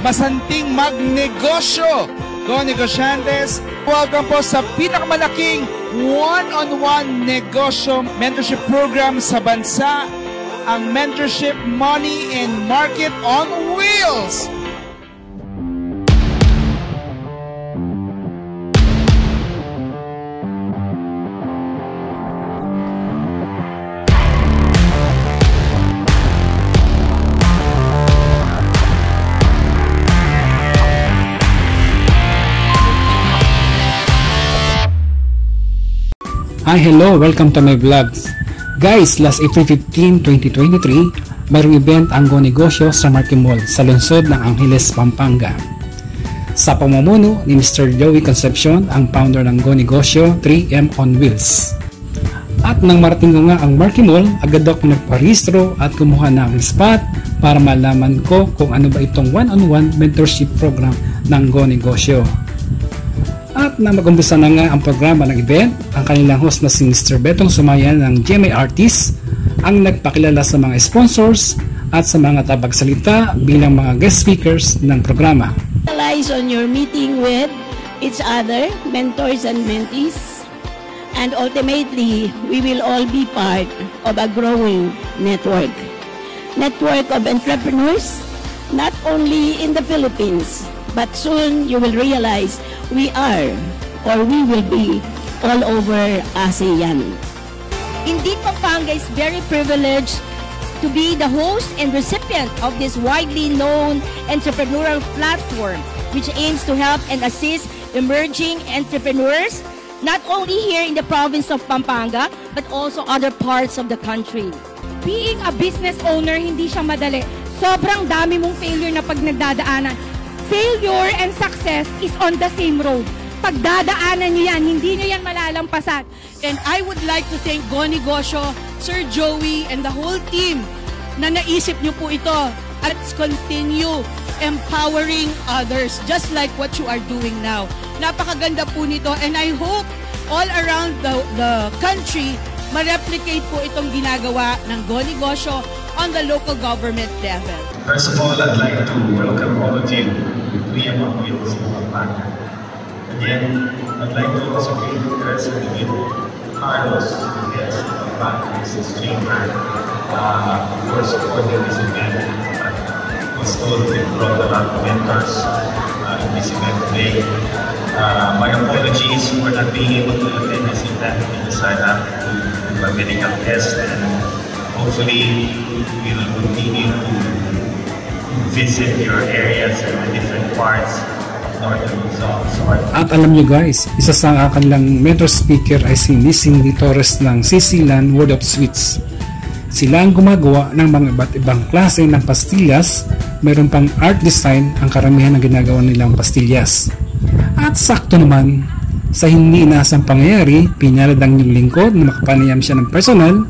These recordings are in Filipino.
masanting magnegosyo. Go Negosyantes, welcome po sa pinakamalaking one-on-one negosyo mentorship program sa bansa, ang Mentorship Money and Market on Wheels. Hi, hello! Welcome to my vlogs. Guys, last April 15, 2023, mayroong event ang Go Negosyo sa Marquee Mall sa lungsod ng Angeles, Pampanga. Sa pamumuno ni Mr. Joey Concepcion, ang founder ng Go Negosyo 3M on Wheels. At nang marating ko nga ang Marquee Mall, agad ako nagparehistro at kumuha ang spot para malaman ko kung ano ba itong one-on-one mentorship program ng Go Negosyo. At na mag-umpisa na nga ang programa ng event, ang kanilang host na si Mr. Betong Sumaya ng GMA Artists ang nagpakilala sa mga sponsors at sa mga tabagsalita bilang mga guest speakers ng programa. Realize on your meeting with each other, mentors and mentees, and ultimately, we will all be part of a growing network. Network of entrepreneurs, not only in the Philippines, but soon you will realize we are or we will be all over ASEAN. Indeed, Pampanga is very privileged to be the host and recipient of this widely known entrepreneurial platform, which aims to help and assist emerging entrepreneurs, not only here in the province of Pampanga, but also other parts of the country. Being a business owner, hindi siya madali. Sobrang dami mong failure na pag nagdadaanan. Failure and success is on the same road. Pagdadaanan nyo yan, hindi nyo yan malalampasan. And I would like to thank Go Negosyo, Sir Joey, and the whole team na naisip nyo po ito. At continue empowering others just like what you are doing now. Napakaganda po nito and I hope all around the, the country ma-replicate po itong ginagawa ng Go Negosyo on the local government level. First of all, I'd like to welcome all of you Three Among Wheels in Pampanga. Again, I'd like to also give present with Carlos, who gets Pampanga Business Chamber, uh, for supporting this event. Was told we brought a lot of mentors uh, in this event today. Uh, my apologies for not being able to attend this event. We decided to do medical test and hopefully we will continue to visit your areas and the different parts At alam nyo guys, isa sa kanilang mentor speaker ay si Miss Cindy Torres ng Sisilan World of Sweets. Sila ang gumagawa ng mga iba't ibang klase ng pastillas, mayroon pang art design ang karamihan ng ginagawa nilang pastillas. At sakto naman, sa hindi inaasang pangyayari, pinalad ang yung lingkod na makapanayam siya ng personal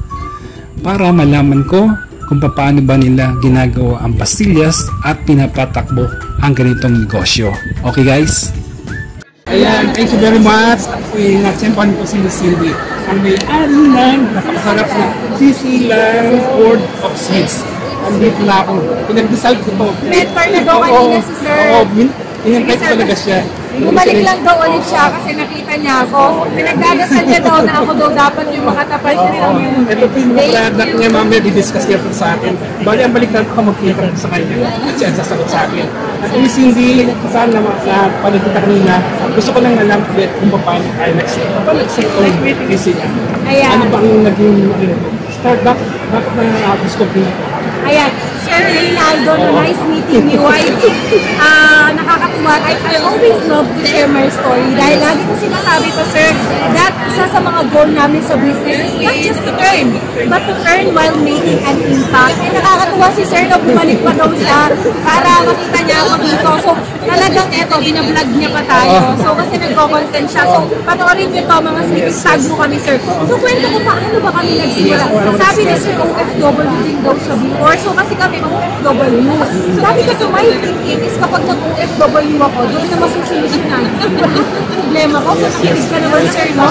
para malaman ko kung paano ba nila ginagawa ang pastillas at pinapatakbo ang ganitong negosyo. Okay guys? Ayan, thank you very much. At pinatsempan ko si Miss Cindy. Ang may ari ng napakasarap na sisilang World of Sweets. Andito na ako. Pinagdasal ko to. Mentor na daw kanina si Sir. Oo, inantay ko talaga siya. Bumalik lang daw ulit siya kasi nakita niya ako. Pinagdadasal niya daw na ako daw dapat yung makatapat niya. Ito po yung product niya, mamaya didiscuss niya po sa akin. Bali, ang balik ko magkita ko sa kanya. At siya ang sasagot sa akin. At Miss Cindy, saan naman sa panagkita kanina, gusto ko lang alam ulit kung paano tayo nag-set. Paano nag-set ko yung PC niya? Ano bang naging, ano, start back, back na uh, ko Ayan. Sir Reynaldo, no, nice meeting you. I think ah, nakakatuwa. I, I always love to share my story dahil lagi ko sinasabi ko, sir, that isa sa mga goal namin sa business is not just to earn, but to earn while making an impact. And nakakatuwa si sir na bumalik pa daw siya para makita niya ako dito. So, talagang eto, binablog niya pa tayo. So, kasi nagko-content siya. So, panoorin niyo to, mga sneak tag mo kami, sir. So, kwento ko paano ba kami nagsimula? Sabi ni Sir, OFW din daw siya before. So, kasi kami OFW. So, sabi ko, so my thinking is kapag nag-OFW ako, doon na masusolusyonan. Problema ko, so nakinig ka naman, sir, no?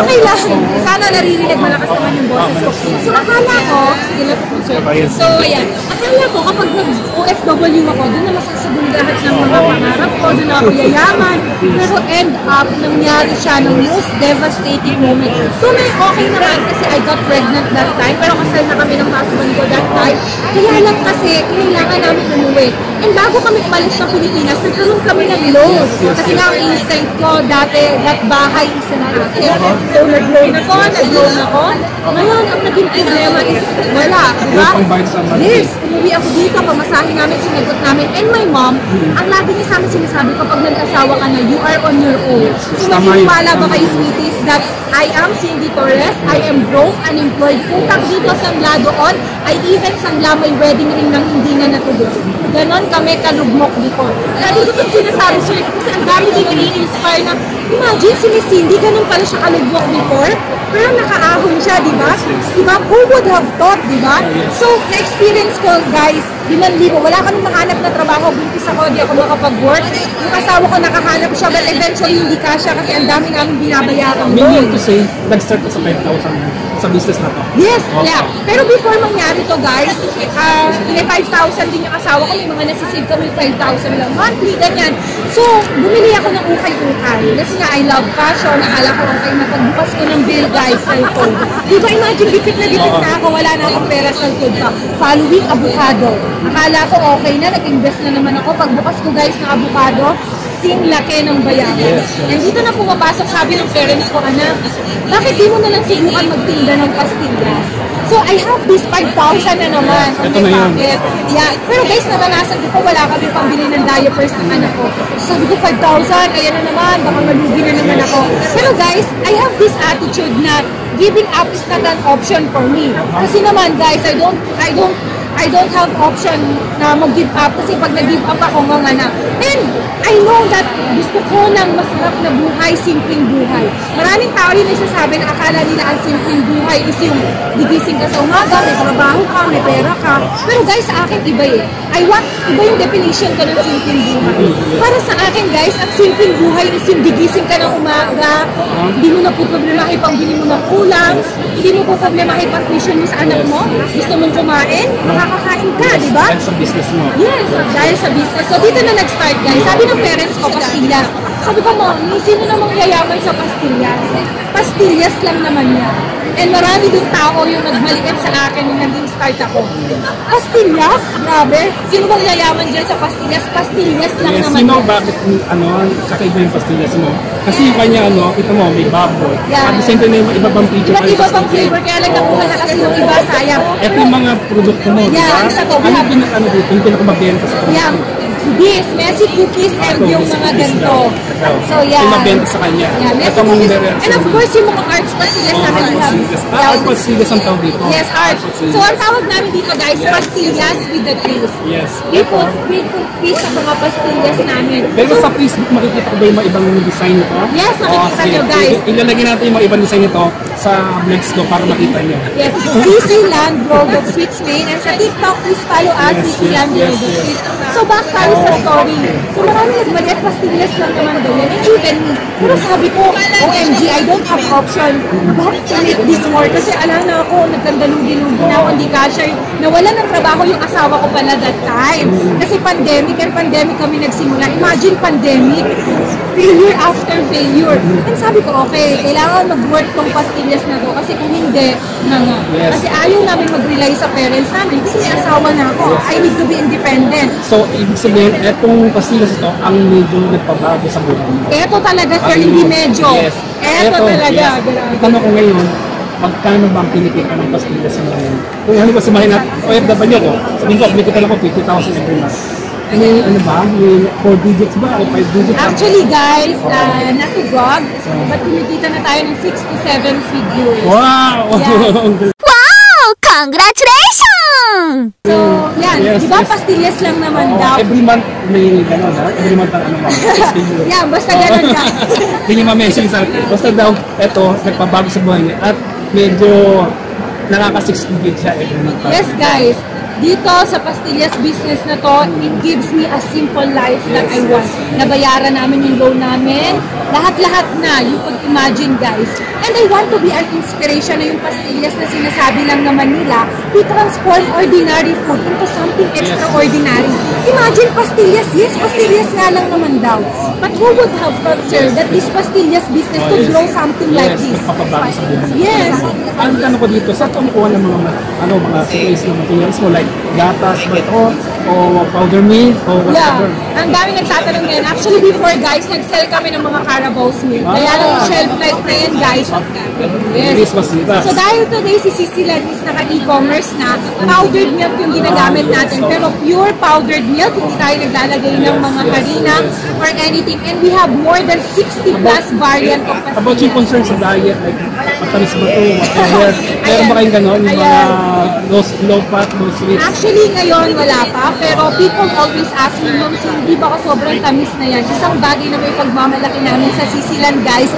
Okay lang. Sana naririnig malakas naman yung boses ko. So, akala ko, sige lang po, sir. So, ayan. Akala ko, kapag nag-OFW ako, doon na masasagot lahat ng mga pangarap ko, doon na ako yayaman. Pero end up, nangyari siya ng most devastating moment. So, may okay naman kasi I got pregnant that time, pero kasal na kami ng husband ko that time. Kaya lang kasi, kailangan namin umuwi. And bago kami umalis sa Pilipinas, nagkaroon kami ng loan. Kasi nga, ang instinct ko, dati, that bahay is an asset. So, nag-loan ako, nag-loan ako. Ngayon, ang naging problema is, wala, di ba? Yes, umuwi ako dito, pamasahin namin, sinagot namin. And my mom, ang lagi niya sa amin sinasabi, kapag nag-asawa ka na, you are on your own. So, maniniwala ba kayo, sweeties, that I am Cindy Torres, I am broke, unemployed, utang dito sanla doon, I even sanla may wedding ring nang hindi na natubos. Ganon kami kalugmok before. Lagi ko itong sinasabi, sir, kasi ang dami din i-inspire na, imagine si Miss Cindy, ganun pala siya kalugmok before, pero nakaahon siya, di ba? Di ba? Who would have thought, di ba? So, na-experience ko, guys, liman-libo, wala kami mahanap na trabaho, buntis ako, di ako makapag-work. Yung asawa ko nakahanap siya, but eventually hindi kasha kasi ang dami namin binabayaran Meaning doon. to say, nag-start ka sa 5,000 sa business na to. Yes, yeah. Pero before mangyari to guys, uh, may 5,000 din yung asawa ko, may mga nasisave kami 5,000 lang monthly, ganyan. So, bumili ako ng ukay-ukay. Kasi nga, I love fashion. Akala ko okay na pagbukas ko ng bill, guys, cellphone. Di ba, imagine, dipit na dipit na ako, wala na akong pera sa likod pa. Following, avocado. Akala ko okay na, nag-invest na naman ako. Pagbukas ko, guys, ng avocado, sing laki ng bayaran. And dito na pumapasok, sabi ng parents ko, anak, bakit di mo na lang subukan magtinda ng pastillas? So, I have this 5,000 na naman on Ito my na yun. pocket. Yeah. Pero guys, naranasan ko po, wala kami pambili ng diapers ng anak ko. So, sabi ko, 5,000, ayan na naman, baka malugi na naman ako. Pero guys, I have this attitude na giving up is not an option for me. Kasi naman, guys, I don't, I don't, I don't have option na mag-give up kasi pag nag-give up ako mga na. And I know that gusto ko ng masarap na buhay, simpleng buhay. Maraming tao rin nagsasabi na akala nila ang simpleng buhay is yung gigising ka sa umaga, may trabaho ka, may pera ka. Pero guys, sa akin iba eh. I want, iba yung definition ko ng simpleng buhay. Para sa akin guys, ang simpleng buhay is yung gigising ka ng umaga, hindi mo na po problemahin pang-bili mo ng ulam, hindi mo po problemahin pang-tuition mo sa anak mo, gusto mong kumain, makakakain ka, di ba? At sa business mo. Yes, dahil sa business. So, dito na nag-start, guys. Sabi ng parents ko, pastillas. Sabi ko, Mommy, sino namang yayaman sa pastillas? Pastillas lang naman yan. And marami din tao yung nagmaliit sa akin nung naging start ako. Pastillas? Grabe. Sino bang yayaman dyan sa pastillas? Pastillas lang Yes, naman know yan. bakit ano, kakaiba yung pastillas mo? Kasi yung kanya ano, ito mo, may baboy. Yeah. At the same time, may iba pang feature Iba't iba pang flavor, kaya lang nakuha na kasi yung iba, sayang. Ito yung mga produkto mo, Yeah, ba? isa to, Ano have- yung pinak ano yung pinakamabenta sa produkto? Yeah. This, messy cookies and Ito, yung mga ganito. So, yeah. Yung mabenta sa kanya. Yeah, messy Itong cookies. And of course, yung mga arts pastillas Oh, namin. have. pastillas. Ah, art pastillas ang tawag dito. Yes, art. So, ang tawag namin dito, guys, pastillas with the trees. Yes. We put, we put trees sa mga pastillas namin. Pero So, sa Facebook, makikita ko ba yung mga ibang design nito? Yes, makikita Oh, nyo, guys. Il- Ilalagay natin yung mga ibang design nito sa vlogs ko para makita nyo. Yes, CC Land Road of Sweets Main. And sa TikTok, please follow us, Yes, CC yes, Land Road of. Sweets. So, back tayo sa story. So, marami nagmaliit, pastillas lang naman yan. And even me. Pero sabi ko, OMG, I don't have option. Bakit to make this work? Kasi ala na ako, nagkandalong-dilugi na ako, hindi kasha. Nawala ng trabaho yung asawa ko pala that time. Kasi pandemic and pandemic kami nagsimula. Imagine pandemic, failure after failure. And sabi ko, okay, kailangan mag-work tong pastillas na to. Kasi kung hindi, na nga. Yes. Kasi ayaw namin mag-rely sa parents namin. Kasi may asawa na ako. I need to be independent. So, ibig sabihin, etong pastillas ito ang medyo nagpabago sa buhay mo. Eto talaga, sir, Ang- hindi medyo. Yes. Eto, talaga. Yes. Itanong ko ngayon, magkano ba ang kinikita ng pastillas mo ngayon? Kung ano ba samahin natin, OFW ko, sabihin ko, kinikita lang ko 50,000 every month. May ano ba? May 4 digits ba? O 5 digits? Actually, guys, uh, not to brag, but kumikita na tayo ng 6 to 7 figures. Wow! Yeah. Wow! Congratulations! So, yan. Yes, Di ba yes. pastillas lang naman Oo, daw? every month may gano'n ha? Every month ang ano ba? yeah, basta ganun ka. Hindi ma-mention sa Basta daw, eto, nagpabago sa buhay niya. At medyo nakaka-6 digit siya every month. Yes, guys. Dito sa pastillas business na to, it gives me a simple life that I want. Nabayaran namin yung loan namin. Lahat-lahat na, you could imagine, guys. And I want to be an inspiration na yung pastillas na sinasabi lang naman nila, we transform ordinary food into something extraordinary. Imagine pastillas, yes, pastillas nga lang naman daw. But who would have thought, sir, that this pastillas business could grow something like Yes, this? Yes. Ang tanong ko dito, sa tungkuhan ng mga ano mga ways na materials mo like gatas ba ito o powder milk o Yeah, whatever. ang dami nagtatanong ngayon. Actually, before guys, nag-sell kami ng mga Carabao's milk. Kaya lang shelf life na yan, guys. Is masitas. So dahil today si Sisilan is naka-e-commerce na, powdered milk yung ginagamit natin. Pero pure powdered milk, hindi tayo naglalagay ng mga harina or anything. And we have more than 60 plus variant of About yung pastillas. concern sa diet, like matamis ba ito, whatever. Meron ba kayong gano'n? Yung mga low, low fat, low sweet? Actually, ngayon wala pa. Pero people always ask me, Ma'am, so hindi ba ka sobrang tamis na yan? Isang bagay na may pagmamalaki namin sa Sisilan, guys,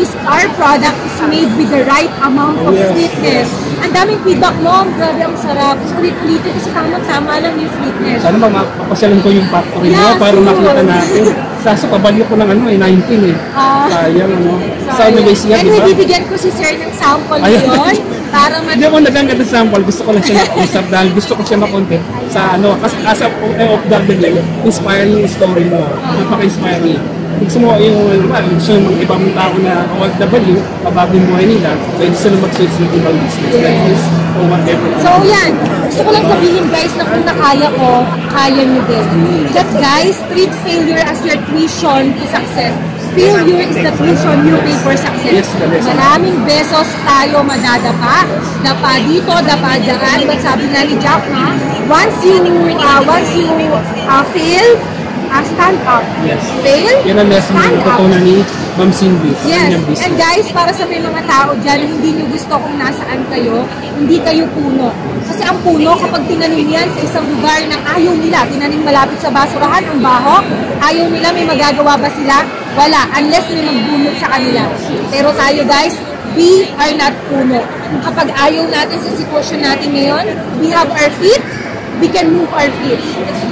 is our product is made with the right amount of Yes. sweetness. Ang daming feedback, Mom, grabe ang sarap. Ulit-ulitin kasi tama-tama lang yung sweetness. Sana ba mapapasyalan ko yung factory Yeah, mo para soon. makita natin. Kaso kabalik ko ng ano eh, 19 eh. Ah. Sayang ano. So anyways, yeah, di Anyway, bibigyan ko si Sir ng sample Ayun. ngayon para mat- Hindi ako naganggat ng sample, gusto ko lang siya makausap dahil gusto ko siya makontent sa ano, as, as a eh, of W, inspiring story mo. Napaka-inspiring. Gusto mo yung, ano gusto mo ibang tao na OFW, mabago yung buhay nila, pwede sila mag-switch ng ibang business like this or whatever. So yan, gusto ko lang sabihin guys na kung nakaya ko, kaya nyo din. That guys, treat failure as your tuition to success. Failure is the tuition you pay for success. Maraming besos tayo madadapa. Dapa dito, dapa dyan. But sabi nga ni Jack, ha, once you, uh, once you uh, fail, uh, stand up. Yes. Fail, Yan ang lesson na natutunan ni Ma'am Cindy Yes, and guys, para sa may mga tao dyan hindi nyo gusto kung nasaan kayo, hindi kayo puno. Kasi ang puno, kapag tinanim yan sa isang lugar na ayaw nila, tinanim malapit sa basurahan, ang baho, ayaw nila, may magagawa ba sila? Wala, unless may magbunot sa kanila. Pero tayo guys, we are not puno. Kapag ayaw natin sa sitwasyon natin ngayon, we have our feet, we can move our feet.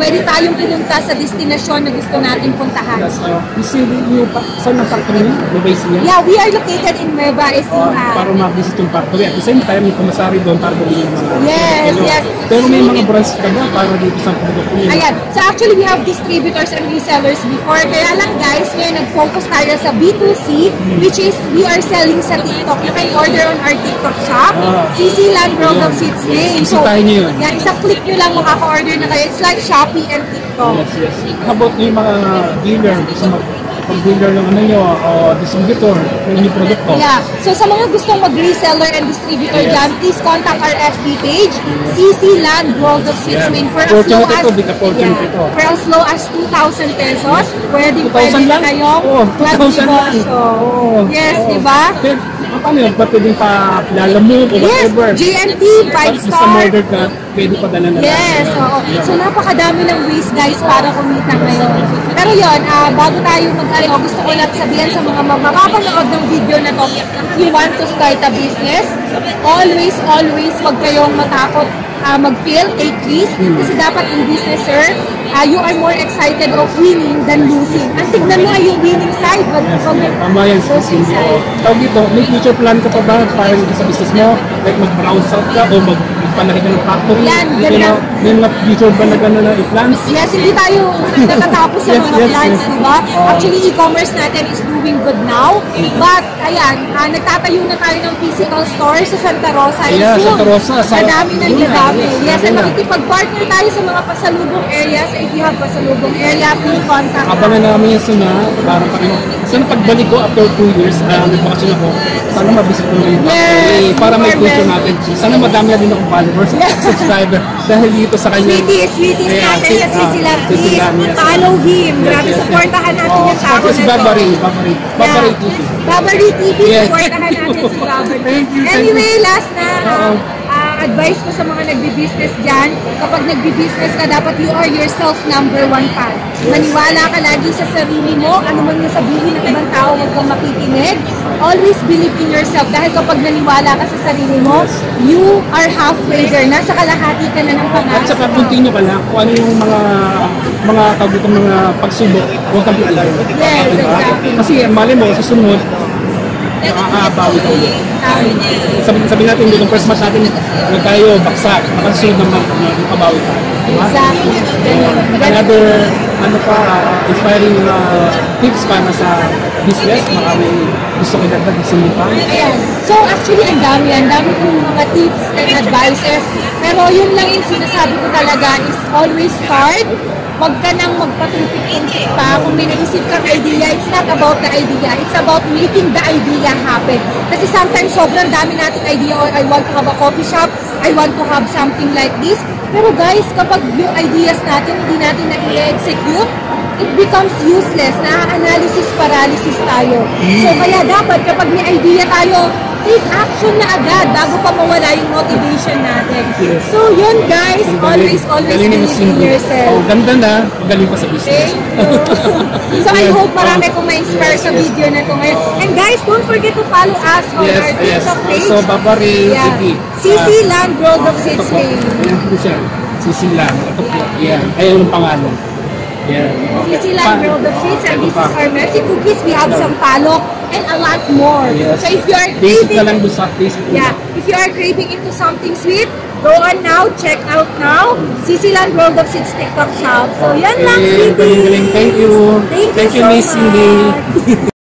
Pwede tayong pumunta sa destinasyon na gusto nating puntahan. That's, uh, you see, yung, pa- saan ang factory niya? The base niya? Yeah, we are located in Nueva uh, Ecija. para ma-visit yung factory. At the same time, may kumasari doon para bumili ng mga Yes, yes. Pero may mga branch ka ba para dito sa produkto niya? Ayan. So actually, we have distributors and resellers before. Kaya lang guys, ngayon nag-focus tayo sa B2C, which is we are selling sa TikTok. You can order on our TikTok shop. Ah. CC Land World of Seeds name. Bisitahin niyo yun. Yan, isang click nyo lang makaka-order na kayo. It's like Shopee and TikTok. Yes, yes. How about yung mga dealer? Gusto mag pag-dealer ng ano nyo, o distributor, ng yung produkto? Yeah. So sa mga gustong mag-reseller and distributor Yes. dyan, please contact our FB page, CC Land World of Seeds Yeah. For as low as, to, big opportunity to. for as low as 2,000 pesos, pwede 2,000 pwede lang? kayong Oo, 2,000 lang. magnegosyo. Oo. Yes, Oo. di ba? Pero, paano yun? Ba't pwedeng pa lalamove o Yes, whatever? GMT, Pag 5 sa star. murder ka, pwede pa dala na Yes, oo. So napakadami ng ways guys para kumita ngayon. Pero yon, ah, bago tayo mag-ano, gusto ko lang sabihin sa mga ma- makapanood ng video na to, if you want to start a business, always, always, wag kayong matakot ah, mag-fail, take risk. Kasi dapat in business, sir, ah, you are more excited of winning than losing. Ang tignan mo ay yung winning side, wag Yes, wag yes. Tama yan, losing side. Tawag dito, may future plan ka pa ba para sa business mo? Like mag-browse out ka o mag ka ng factory? Yan, ganda. May mga future ba na gano'n na i-plans? Yes, hindi tayo natatapos sa Yes, mga yes, plans, yes. di ba? Actually, e-commerce natin is doing good now. But, ayan, ah, nagtatayo na tayo ng physical store sa Santa Rosa. And Yeah, soon, Santa Rosa, sa- dami ng gagamit. yes, Yes, and makikipag-partner tayo sa mga pasalubong areas. If you have pasalubong area, please contact. Abangan namin yan suna, para pa rin. Sana pagbalik ko after 2 years, uh, nagbakasyon ako, sana mabisit ko yung Yes, factory para may future natin. Sana madami na din akong followers, subscriber, dahil dito sa kanya. Sweeties, sweeties Yeah, natin si- yan, si ah, Sila. si Please, yes. follow him. Yes, Grabe, yes, yes. supportahan natin Oh, yung pati si. Babari, Babari, Babari. TV. Babari TV, Yes. supportahan natin si Babari. Thank you, Anyway, last na. Oo. Advice ko sa mga nagbi-business dyan, kapag nagbi-business ka, dapat you are yourself number one pa. Maniwala ka lagi sa sarili mo, ano man yung sabihin ng ibang tao, huwag kang makikinig. Always believe in yourself dahil kapag naniwala ka sa sarili mo, you are halfway there. Nasa kalahati ka na ng At pangarap saka mo. continue ka lang kung ano yung mga mga kagutong mga pagsubok, huwag kang bitawan. Yes, Diba? exactly. Kasi mali mo, sa sunod, makakabawi ka ulit. Sabi, sabi natin, yung first match natin, nag tayo, baksak, makasunod naman, makabawi ka. Exactly. Ganun. Another, ano pa, uh, inspiring uh, tips para sa business, baka may gusto kayo dagdag isingin pa. Ayan. So actually, ang dami, ang dami kong mga tips and advices. Pero yun lang yung sinasabi ko talaga is always start. Huwag ka nang magpatutik-tutik pa. Kung may naisip kang idea, it's not about the idea. It's about making the idea happen. Kasi sometimes sobrang dami nating idea or I want to have a coffee shop, I want to have something like this. Pero guys, kapag yung ideas natin, hindi natin na-execute, it becomes useless. Na-analysis paralysis tayo. So kaya dapat kapag may idea tayo, take action na agad bago pa mawala yung motivation natin. Yes. So yun guys, always, always believe in yourself. Oh, ganda na, galing pa sa business. So I hope marami kong ma-inspire sa video na to ngayon. And guys, don't forget to follow us on Yes, our yes. TikTok page. So, Babari Yeah. TV. CC Land World of. Ayan po siya. Sisilan. Ito po. Ayan. Ayan yung pangalan. Ayan. CC Land World of Seeds and this is our Mercy Cookies. We have some palok and a lot more. Yes. So if you are Basic craving, lang sa basic. yeah, if you are craving into something sweet, go on now, check out now, CC Land World of Seeds TikTok shop. So yan lang, Ayan, sweetie. galing-galing. Thank you. Thank you Thank you, so Miss Cindy.